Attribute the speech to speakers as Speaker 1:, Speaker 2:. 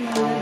Speaker 1: Yeah.